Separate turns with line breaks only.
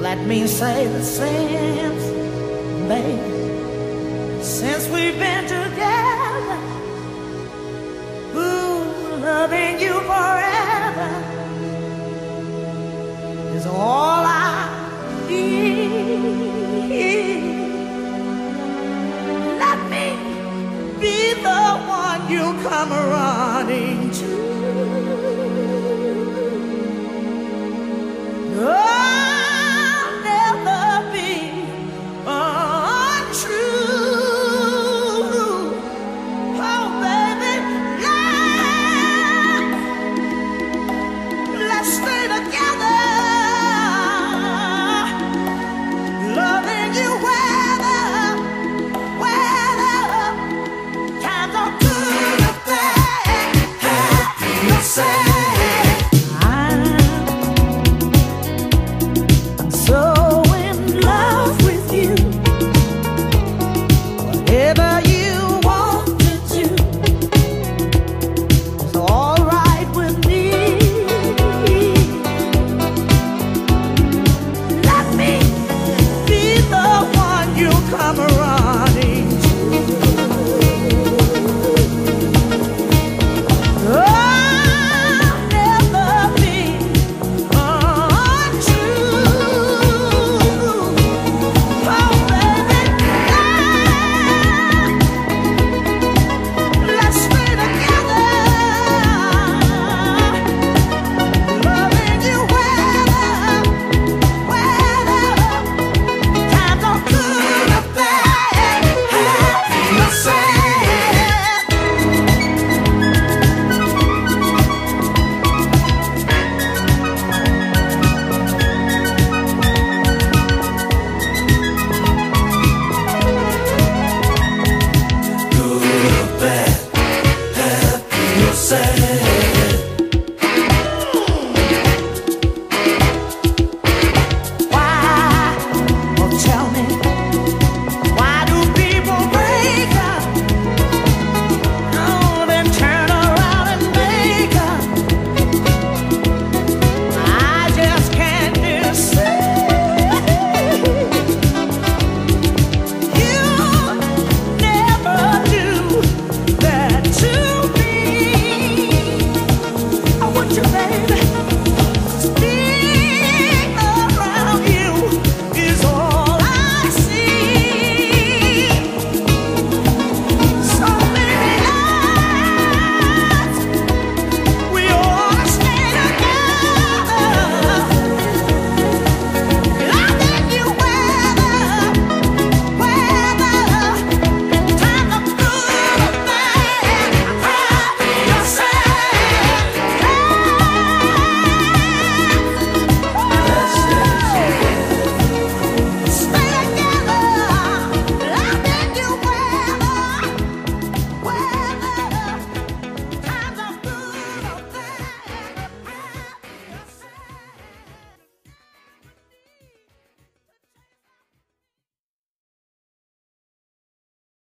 Let me say the same, babe, since we've been together, ooh, loving you forever is all I need. Let me be the one you come running to. say. to bed.